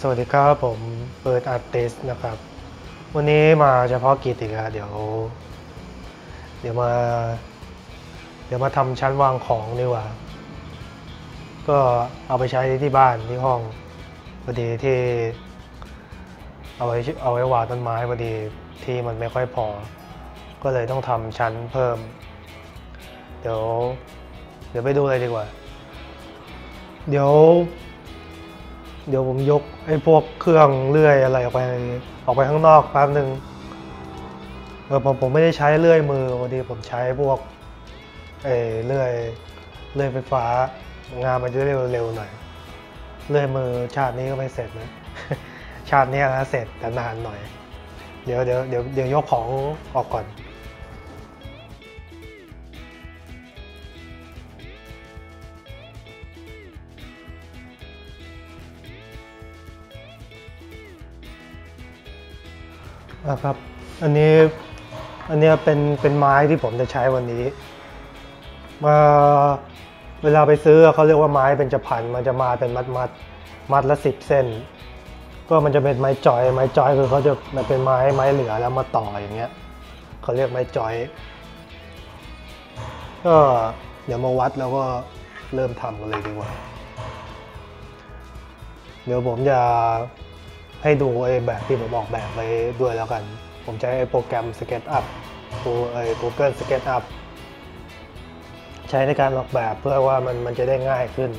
สวัสดีครับผมเปิดอาร์ติสนะครับ วันนี้มาเฉพาะกิจอีกแล้วเดี๋ยว เดี๋ยวมา เดี๋ยวมาทำชั้นวางของดีกว่า ก็เอาไปใช้ที่บ้านที่ห้องพอดีที่ เอาไว้เอาไว้วางต้นไม้พอดีที่มันไม่ค่อยพอ ก็เลยต้องทำชั้นเพิ่ม เดี๋ยว เดี๋ยวไปดูเลยดีกว่า เดี๋ยว เดี๋ยวผมยกไอ้พวกเครื่องเลื่อยอะไรออกไปออกไปข้างนอกแป๊บหนึ่งเออผมผมไม่ได้ใช้เลื่อยมือพอดีผมใช้พวกเอเลื่อยเลื่อยไฟฟ้างานมันจะได้เร็วๆหน่อยเลื่อยมือชาตินี้ก็ไม่เสร็จนะชาตินี้นะเสร็จแต่นานหน่อย เดี๋ยวเดี๋ยวเดี๋ยวเดี๋ยวยกของออกก่อน นะครับ อันนี้อันนี้เป็นเป็นไม้ที่ผมจะใช้วันนี้มาเวลาไปซื้อเขาเรียกว่าไม้เป็นจะพันมันจะมาเป็นมัดมัดมัดละสิบเส้น ก็มันจะเป็นไม้จอย ไม้จอยคือเขาจะมันเป็นไม้ไม้เหลือแล้วมาต่ออย่างเงี้ยเขาเรียกไม้จอย ก็เดี๋ยวมาวัดแล้วก็เริ่มทำกันเลยดีกว่า เดี๋ยวผมจะ ให้ดูไอ้แบบที่ผมออกแบบไปด้วยแล้วกัน ผมใช้ไอ้โปรแกรม SketchUp ตัวไอ้ Google SketchUp ใช้ในการออกแบบเพื่อว่ามันมันจะได้ง่ายขึ้น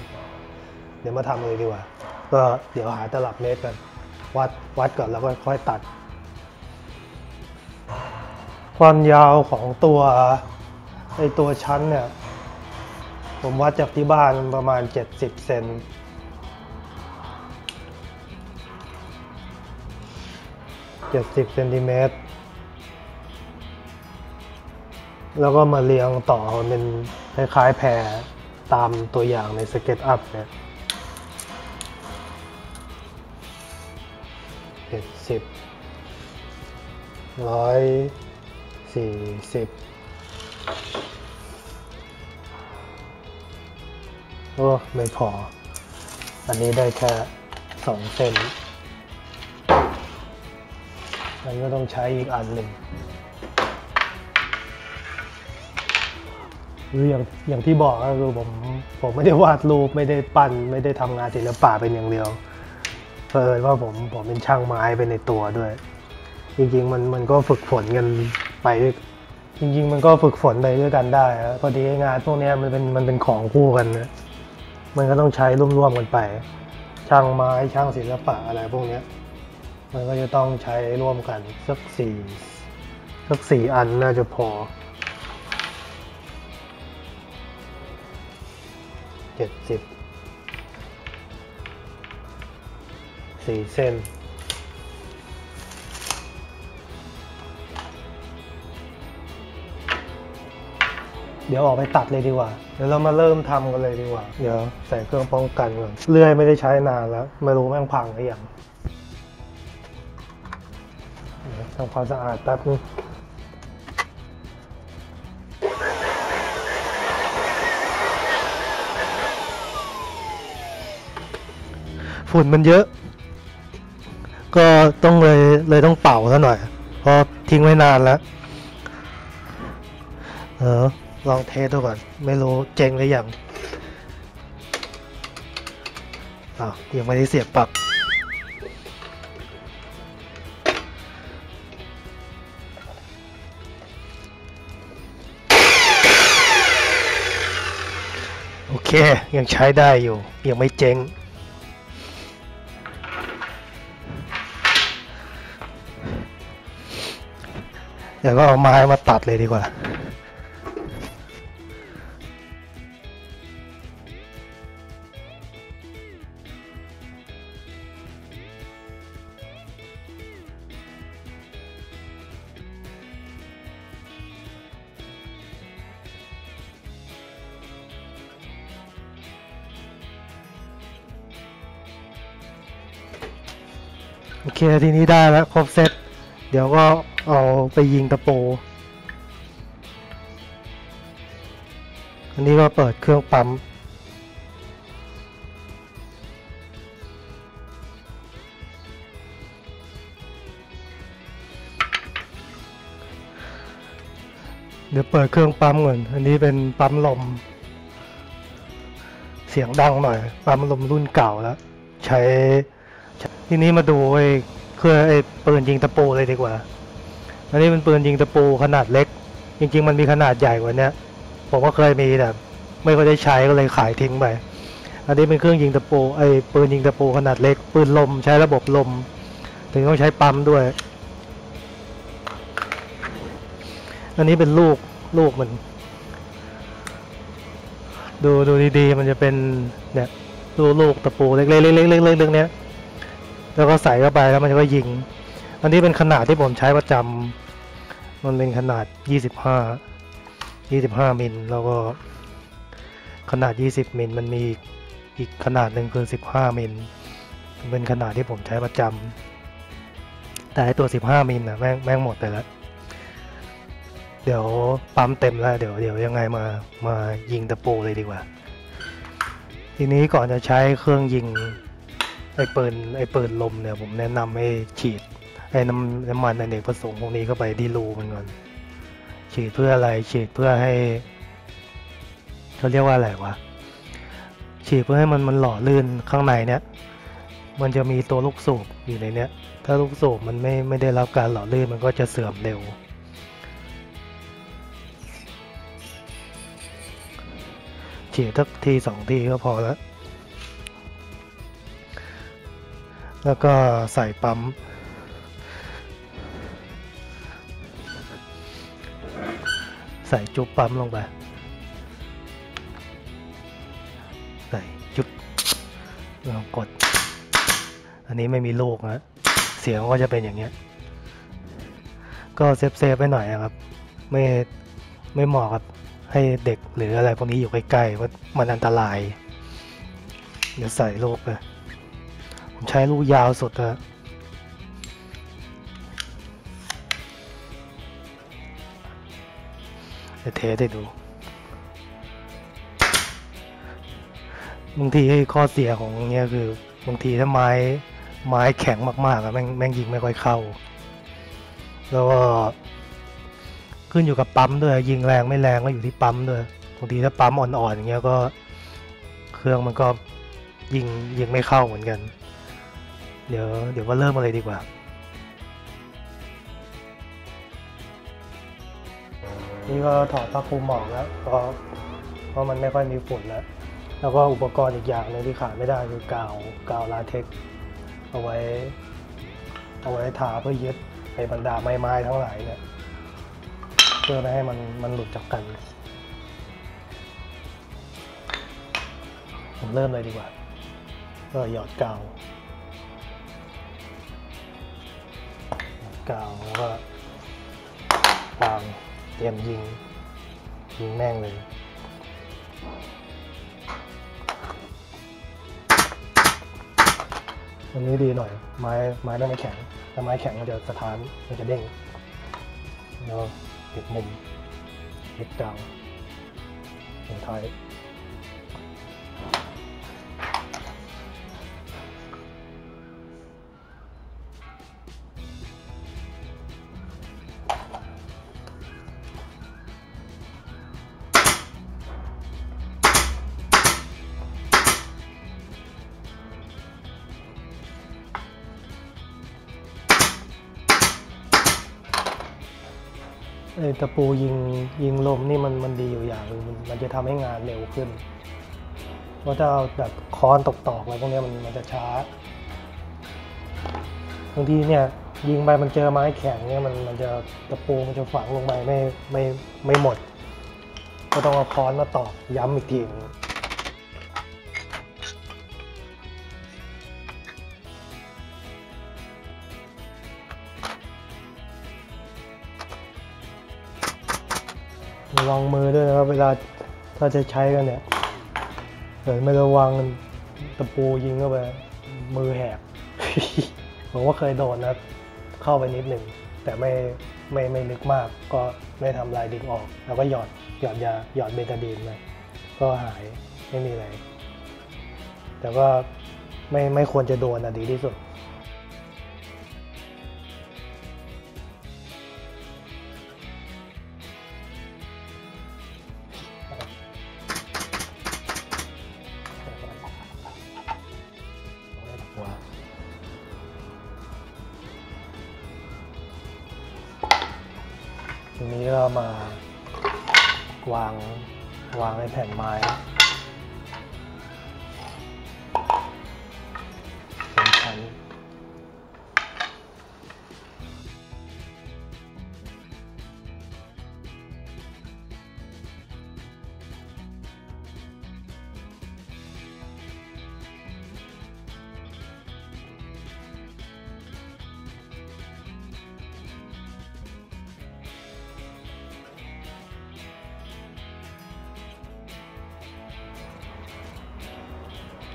เดี๋ยวมาทำเลยดีกว่า ก็เดี๋ยวหาตลับเมตรกัน วัดวัดก่อนแล้วก็ค่อยตัด ความยาวของตัวไอ้ตัวชั้นเนี่ย ผมวัดจากที่บ้านประมาณ 70 เซน 70เซนติเมตรแล้วก็มาเรียงต่อเป็นคล้ายๆแพรตามตัวอย่างในสเก็ตอัพเนี่ยเจ็ดสิบร้อยสี่สิบโอ้ ไม่พอ อันนี้ได้แค่สองเซน มันก็ต้องใช้อีกอันหนึ่งหรืออย่างอย่างที่บอกก็คือผมผมไม่ได้วาดรูปไม่ได้ปั้นไม่ได้ทำงานศิลปะเป็นอย่างเดียวเผอิญว่าผมผมเป็นช่างไม้ไปในตัวด้วย จริง ๆ มันมันก็ฝึกฝนกันไปด้วยจริง ๆ มันก็ฝึกฝนไปด้วยกันได้ครับพอดีงานพวกนี้มันเป็นมันเป็นของคู่กันนะมันก็ต้องใช้ร่วมๆกันไป ช่างไม้ช่างศิลปะอะไรพวกเนี้ย มันก็จะต้องใช้ร่วมกันสักสี่สักสี่อันน่าจะพอเจ็ดสิบสี่เส้นเดี๋ยวออกไปตัดเลยดีกว่า เดี๋ยวเรามาเริ่มทำกันเลยดีกว่า เดี๋ยวใส่เครื่องป้องกันก่อน เลื่อยไม่ได้ใช้นานแล้ว ไม่รู้แม่งพังหรือยัง ทำความสะอาดแป๊บนึงฝุ่นมันเยอะ ก็ต้องเลยเลยต้องเป่าซะหน่อย เพราะทิ้งไว้นานแล้ว เออ ลองเทสดูก่อน ไม่รู้เจ๊งหรือยังอ้าวยังไม่ได้เสียบปลั๊ก ยังใช้ได้อยู่ ยังไม่เจ๊งเดี๋ยวก็เอาไม้มาตัดเลยดีกว่า ทีนี้ได้แล้วครบเซตเดี๋ยวก็เอาไปยิงตะปูอันนี้ก็เปิดเครื่องปั๊ม เดี๋ยวเปิดเครื่องปั๊มก่อน อันนี้เป็นปั๊มลม เสียงดังหน่อย ปั๊มลมรุ่นเก่าแล้ว ใช้ ทีนี้มาดูไอ้เครื่องไอ้ปืนยิงตะปูเลยดีกว่า อันนี้เป็นปืนยิงตะปูขนาดเล็ก จริง ๆ มันมีขนาดใหญ่กว่านี้ผมก็เคยมีแต่ไม่ค่อยได้ใช้ก็เลยขายทิ้งไป อันนี้เป็นเครื่องยิงตะปูไอ้ปืนยิงตะปูขนาดเล็ก ปืนลมใช้ระบบลม ถึงต้องใช้ปั๊มด้วย อันนี้เป็นลูกลูกมัน ดูดูดีๆ มันจะเป็นเนี่ยลูกลูกตะปูเล็กๆเล็กๆเล็กๆเล็กๆเล็กๆเนี้ย แล้วก็ใส่เข้าไปแล้วมันก็ยิง อันนี้เป็นขนาดที่ผมใช้ประจำมันเป็นขนาด 25 25มิลแล้วก็ขนาด 20มิลมันมีอีกขนาดหนึ่งคือ 15มิลเป็นขนาดที่ผมใช้ประจำแต่ตัว 15มิลนะแม่งแม่งหมดไปแล้วเดี๋ยวปั๊มเต็มแล้วเดี๋ยวเดี๋ยวยังไงมามายิงตะปูเลยดีกว่า ทีนี้ก่อนจะใช้เครื่องยิง ไอ้ปืนไอ้ปืนลมเนี่ยผมแนะนำให้ฉีดไอ้น้ำน้ำมันอเนกประสงค์พวกนี้เข้าไปที่รูมันก่อนฉีดเพื่ออะไรฉีดเพื่อให้เขาเรียกว่าอะไรวะฉีดเพื่อให้มันมันหล่อลื่นข้างในเนี้ยมันจะมีตัวลูกสูบอยู่ในเนี้ย ถ้าลูกสูบมันไม่ไม่ได้รับการหล่อลื่นมันก็จะเสื่อมเร็ว ฉีดทักทีสองทีก็พอแล้ว แล้วก็ใส่ปั๊ม ใส่จุ๊บปั๊มลงไป ใส่จุ๊บแล้วกด อันนี้ไม่มีลูกนะเสียงก็จะเป็นอย่างเงี้ย ก็ safe safe ไปหน่อยอะครับ ไม่ไม่เหมาะกับให้เด็กหรืออะไรพวกนี้อยู่ใกล้ๆว่ามันอันตราย เดี๋ยวใส่ลูกไป ใช้ลูกยาวสุดอะจะเทสให้ดู บางทีไอ้ข้อเสียของเนี้ยคือบางทีถ้าไม้ไม้แข็งมากๆอะแม่งแม่งยิงไม่ค่อยเข้า แล้วก็ขึ้นอยู่กับปั๊มด้วย ยิงแรงไม่แรงก็อยู่ที่ปั๊มด้วยบางทีถ้าปั๊มอ่อนๆอย่างเงี้ยก็ เครื่องมันก็ยิงยิงไม่เข้าเหมือนกัน เดี๋ยวเดี๋ยวก็เริ่มอะไรดีกว่า นี่ก็ถอดผ้าคลุมหมอกแล้วเพราะเพราะมันไม่ค่อยมีฝุ่นแล้ว แล้วก็อุปกรณ์อีกอย่างหนึงที่ขาดไม่ได้คือกาวกาวลาเท็กเอาไว้ เอาไว้ทาเพื่อยึดไอ้บรรดาไม้ไม้ทั้งหลายเนี่ยเพื่อไม่ให้มันมันหลุดจากกัน ผมเริ่มเลยดีกว่า ก็หยอดกาว กาวแล้วก็วางเตรียมยิง ยิงแม่งเลยอันนี้ดีหน่อย ไม้ไม้ไม่แข็งถ้าไม้แข็งมันจะสะท้านมันจะเด้งแล้วติดมุมเล็กาวสุดท้าย ไอ้ตะปูยิงยิงลมนี่มันมันดีอยู่อย่างหนึงมันมันจะทำให้งานเร็วขึ้นเพราะถ้าเอาแบบค้อนตอกๆอะไรพวกนี้มันมันจะช้าบางทีเนี่ยยิงไปมันเจอไม้แข็งเนี่ยมันมันจะตะปูมันจะฝังลงไปไม่ไม่ไม่หมด ก็ต้องเอาค้อนมาตอกย้ำอีกทีหนึ่ง ระวังมือด้วยนะครับเวลาถ้าจะใช้กันเนี่ยเกิดไม่ระวังตะปูยิงเข้าไปมือแหกผมว่าเคยโดนนะเข้าไปนิดหนึ่งแต่ไม่ไม่ไม่ลึกมาก ก็ไม่ทำลายดึงออก แล้วก็หยอดหยอดยาหยอดเบตาดีนไปก็หายไม่มีอะไร แต่ว่าไม่ไม่ควรจะโดนอะดีที่สุด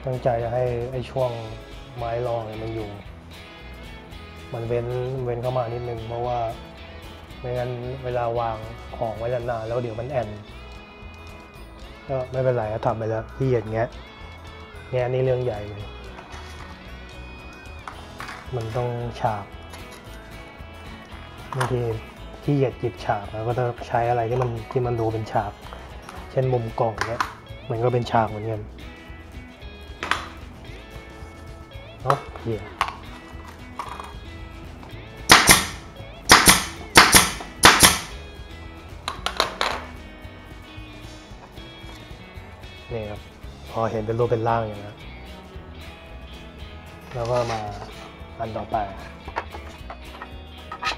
ตั้งใจจะให้ไอ้ช่วงไม้รองเนี่ยมันอยู่ มันเว้นเว้นเข้ามานิดนึง เพราะว่าไม่งั้นเวลาวางของไว้นานๆแล้วเดี๋ยวมันแอนก็ไม่เป็นไรก็ทำไปแล้วที่เหยียดแงะแงะนี่เรื่องใหญ่เลยมันต้องฉาบบางทีที่เหยียดหยิบฉากแล้วก็จะใช้อะไรที่มันที่มันดูเป็นฉาก เช่นมุมกล่องเนี้ยมันก็เป็นฉากเหมือนกัน จียนี่ครับ พอเห็นเป็นรูปเป็นร่างอย่างนี้นแล้วก็มาอันต่อไป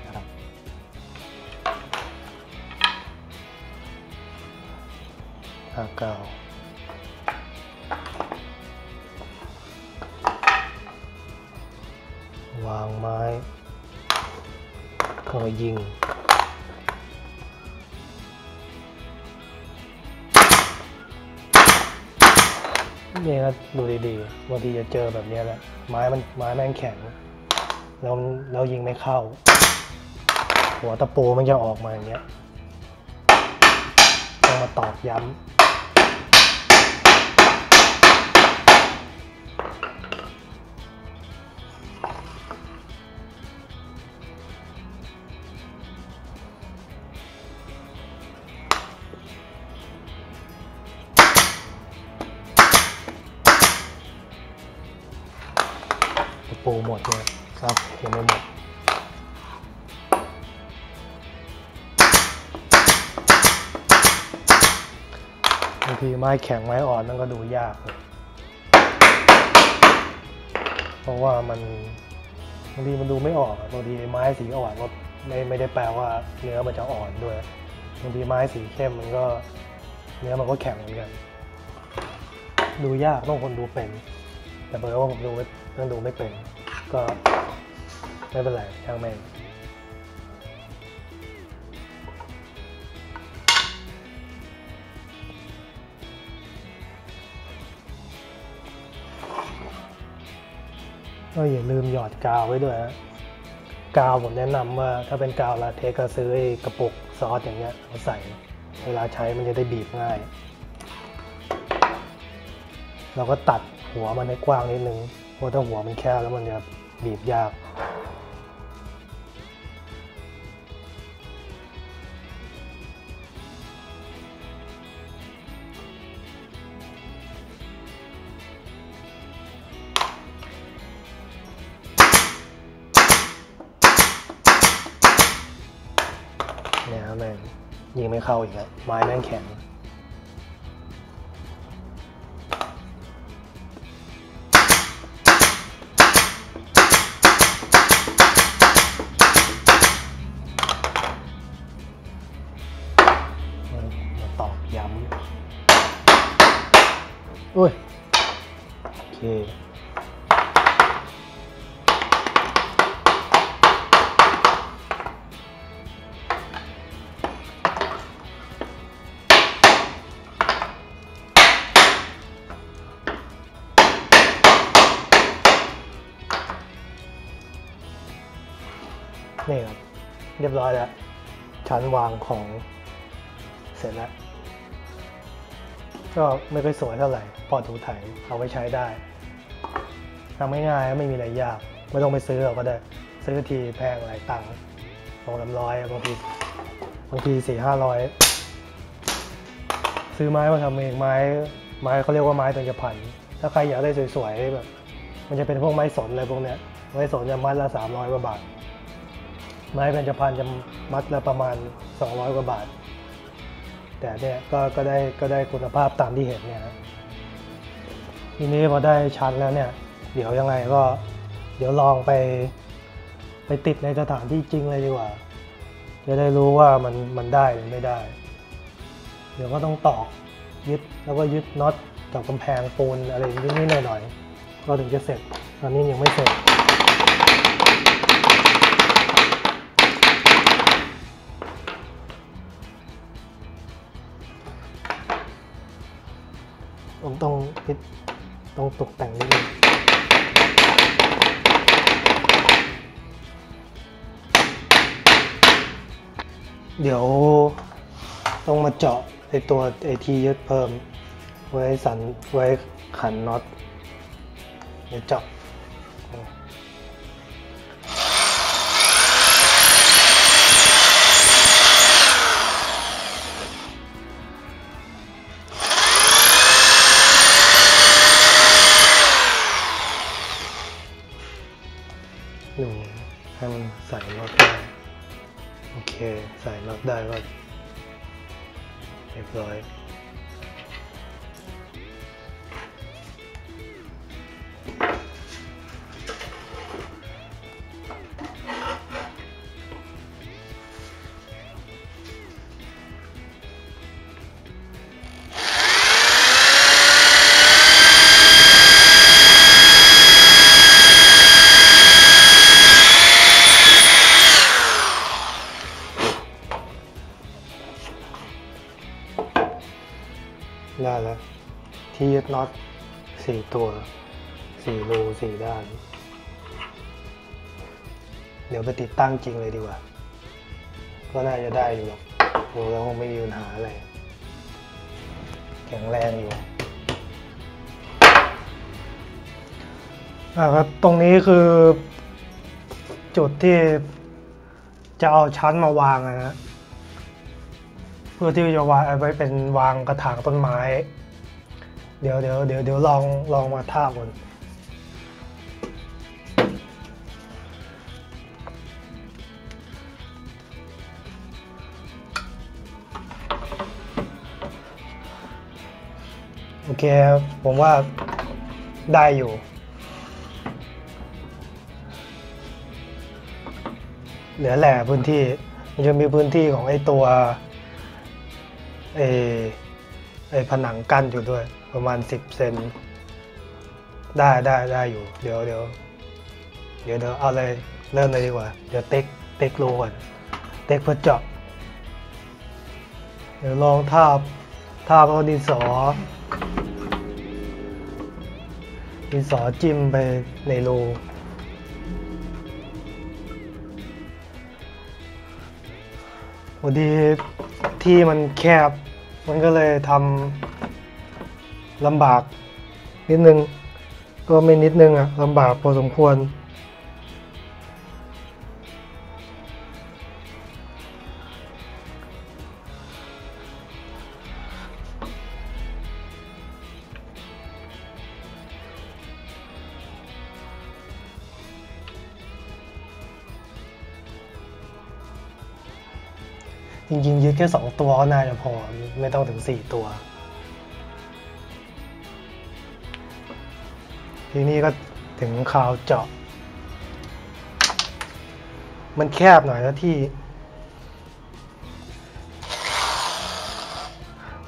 นะครับห้าเก้า ยยิง นี่ก็ดูดีๆบางทีจะเจอแบบนี้แหละ ไม้มันไม้แม่งแข็งแล้วแล้วยิงไม่เข้า หัวตะปูมันจะออกมาอย่างเงี้ยต้องมาตอกย้ำ ไม้แข็งไม้อ่อนนั่นก็ดูยากเลยเพราะว่ามันบางทีมันดูไม่ออกอะบางทีไม้สีอ่อนก็ไม่ไม่ได้แปลว่าเนื้อมันจะอ่อนด้วยบางทีไม้สีเข้มมันก็เนื้อมันก็แข็งเหมือนกัน ดูยากต้องคนดูเป็น แต่เบอร์ว่าผมดูไม่ต้องดูไม่เป็น ก็ไม่เป็นไรช่างแม่ง ก็อย่าลืมหยอดกาวไว้ด้วยฮะกาวผมแนะนำว่าถ้าเป็นกาวลาเทก็ซื้อกระปุกซอสอย่างเงี้ยมาใส่เวลาใช้มันจะได้บีบง่าย เราก็ตัดหัวมันให้กว้างนิดนึงเพราะถ้าหัวมันแคบแล้วมันจะบีบยาก เนี่ยครับแม่งยิงไม่เข้าอีกแล้วไม้แม่งแข็ง ของเสร็จแล้ว ก็ไม่ค่อยสวยเท่าไหร่ พอถูถ่ายเอาไว้ใช้ได้ทำง่ายๆไม่มีอะไรยาก ไม่ต้องไปซื้อเราก็ได้ ซื้อทีแพงหลายตังค์สองสามร้อยบางทีบางทีสี่ห้าร้อยซื้อไม้มาทำเองไม้ไม้เขาเรียกว่าไม้ตัญพันถ้าใครอยากได้สวยๆแบบ มันจะเป็นพวกไม้สนอะไรพวกเนี้ยไม้สนจะมัดละสามร้อยกว่าบาท ไม้เบญจพรรณจะมัดละประมาณ 200 กว่าบาท แต่เนี่ยก็ก็ได้ก็ได้คุณภาพตามที่เห็นเนี่ยนะทีนี้พอได้ชั้นแล้วเนี่ย เดี๋ยวยังไงก็เดี๋ยวลองไปไปติดในสถานที่จริงเลยดีกว่า จะได้รู้ว่ามันมันได้หรือไม่ได้ เดี๋ยวก็ต้องตอกยึดแล้วก็ยึดน็อตกับกำแพงปูนอะไรนิดๆหน่อยๆก็ถึงจะเสร็จ ตอนนี้ยังไม่เสร็จ ผมต้องคิดต้องตกแต่งนิดนึงเดี๋ยวต้องมาเจาะไอตัวไอทียึดเพิ่ม ไว้สันไว้ขันน็อตเดี๋ยวเจาะ ใส่น็อตได้ก็เรียบร้อย ที่ยึดน็อตสี่ตัวสี่รูสี่ด้าน เดี๋ยวไปติดตั้งจริงเลยดีกว่า ก็น่าจะได้อยู่หรอกดูแล้วคงไม่มีปัญหาอะไรแข็งแรงอยู่อ่าครับตรงนี้คือจุดที่จะเอาชั้นมาวางอะนะเพื่อที่จะวางไว้เป็นวางกระถางต้นไม้ เดี๋ยวเดี๋ยวเดี๋ยวเดี๋ยวลองลองมาทาบก่อนโอเคครับผมว่าได้อยู่เหลือแหล่พื้นที่ มันจะมีพื้นที่ของไอ้ตัวเออไอผนังกั้นอยู่ด้วย ประมาณสิบเซนได้ได้ได้อยู่ เดี๋ยวเดี๋ยวเดี๋ยวเดี๋ยวเอาเลยเริ่มเลยดีกว่า เดี๋ยวเต็กเต็กรูก่อนเต็กเพื่อเจาะเดี๋ยวลองทาบทาบเอาดินสอดินสอจิ้มไปในรูพอดีที่มันแคบ มันก็เลยทำ ลำบาก นิดนึง ก็ไม่นิดนึงอะลำบากพอสมควร จริงๆ ยึดแค่สองตัวก็น่าจะพอ ไม่ต้องถึงสี่ตัว ทีนี้ก็ถึงคราวเจาะ มันแคบหน่อยนะที่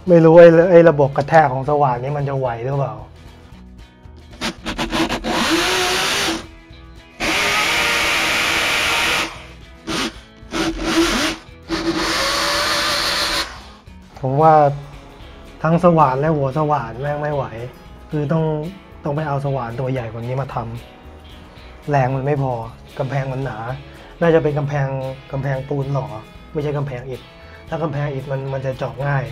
ไม่รู้ไอ้ไอ้ระบบกระแทกของสว่านนี้มันจะไหวหรือเปล่าผมว่าทั้งสว่านและหัวสว่านแม่งไม่ไหว คือต้อง ต้องไปเอาสว่านตัวใหญ่กว่านี้มาทำแรงมันไม่พอกำแพงมันหนา น่าจะเป็นกำแพงกำแพงปูนหล่อไม่ใช่กำแพงอิฐถ้ากำแพงอิฐมันมันจะเจาะง่าย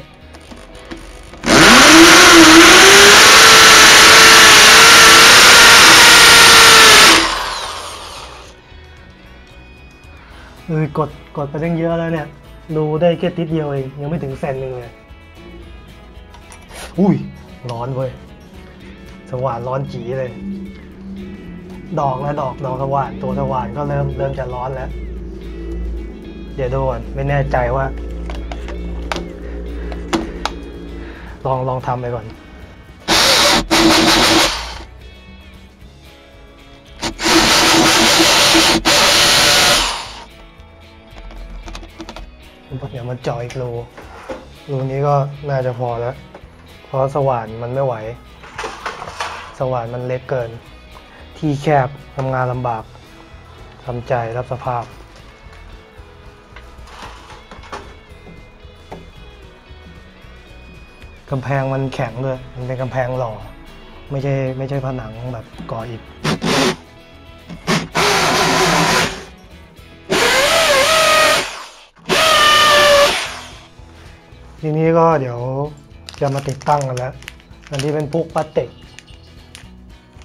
เออกดกดไปตั้งเยอะแล้วเนี่ยดูได้แค่ติดเดียวเองยังไม่ถึงเซนหนึ่งเลยอุ้ยร้อนเว้ย สว่านร้อนจีเลย ดอกนะดอกดอกสว่านตัวสว่านก็เริ่มเริ่มจะร้อนแล้ว เดี๋ยวดูก่อนไม่แน่ใจว่า ลองลองทำไปก่อนเดี๋ยวมันเจาะอีกรูรูนี้ก็น่าจะพอแล้ว เพราะสว่านมันไม่ไหว สว่านมันเล็กเกิน ที่แคบทำงานลำบากทำใจรับสภาพ กำแพงมันแข็งเลยมันเป็นกำแพงหล่อ ไม่ใช่ไม่ใช่ผนังแบบก่ออิฐทีนี้ก็เดี๋ยวจะมาติดตั้งกันแล้ว อันที่เป็นพวกพลาสติก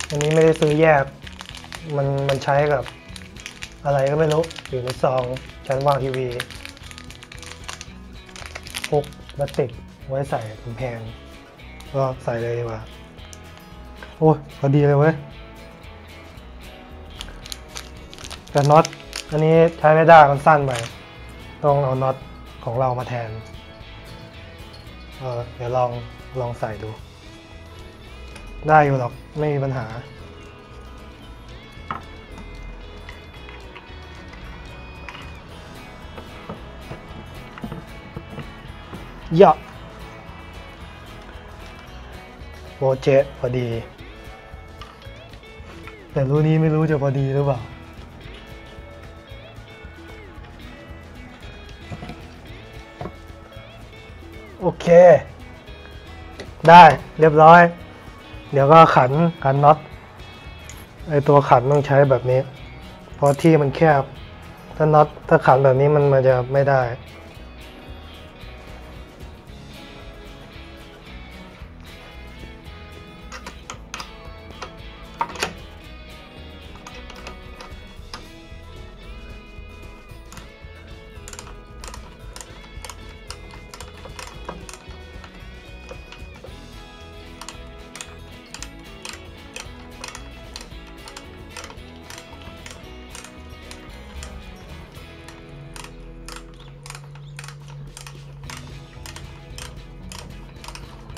อันนี้ไม่ได้ซื้อแยก มันมันใช้กับ อะไรก็ไม่รู้ อยู่ในซองชั้นวางทีวีพกพลาสติกไว้ใส่กำแพง ก็ใส่เลยดีกว่า โอ้ยพอดีเลยเว้ยแต่น็อตอันนี้ใช้ไม่ได้มันสั้นไปต้องเอาน็อตของเรามาแทน เออเดี๋ยวลองลองใส่ดู ได้อยู่หรอก ไม่มีปัญหา เยอะโปรเจพอดี แต่รู้นี้ไม่รู้จะพอดีหรือเปล่าโอเค ได้เรียบร้อย เดี๋ยวก็ขันขันน็อตไอตัวขันต้องใช้แบบนี้ เพราะที่มันแคบ ถ้าน็อตถ้าขันแบบนี้มันมันจะไม่ได้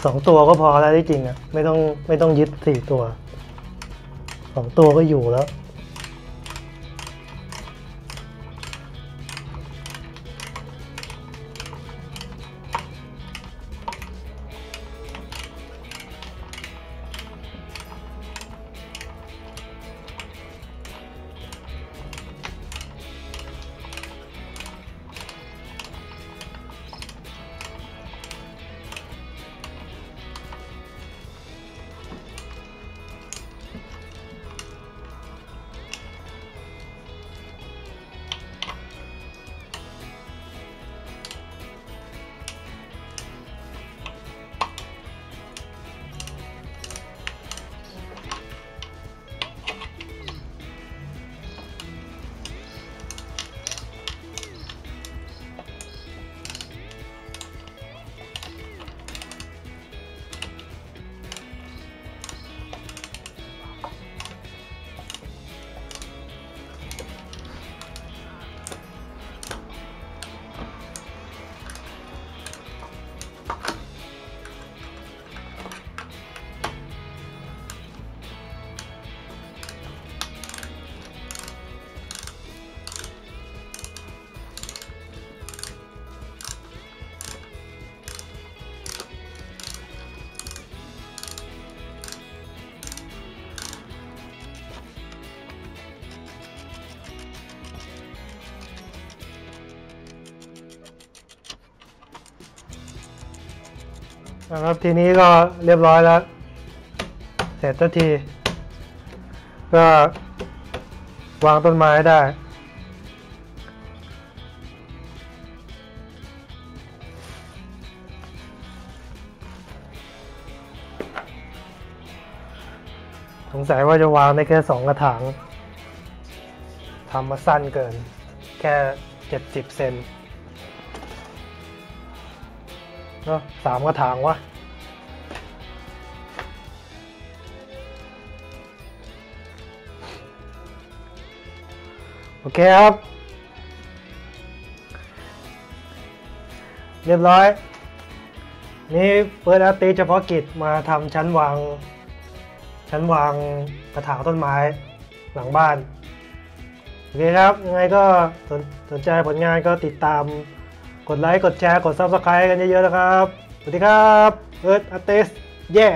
สองตัวก็พอแล้วที่จริงอะ ไม่ต้องไม่ต้องยึดสี่ตัวสองตัวก็อยู่แล้ว นะครับทีนี้ก็เรียบร้อยแล้ว เสร็จสักที ก็วางต้นไม้ได้ สงสัยว่าจะวางได้แค่สองกระถางทำมาสั้นเกิน แค่เจ็ดสิบเซน เนอะสามกระถางวะโอเคครับ เรียบร้อย นี่เปิดอาร์ติเฉพาะกิจมาทำชั้นวาง ชั้นวางกระถางต้นไม้หลังบ้าน โอเคครับ ยังไงก็สนสนใจผลงานก็ติดตาม กดไลค์ กดแชร์ กด Subscribe กันเยอะๆนะครับ สวัสดีครับ เอิร์ธอาร์ติสเย่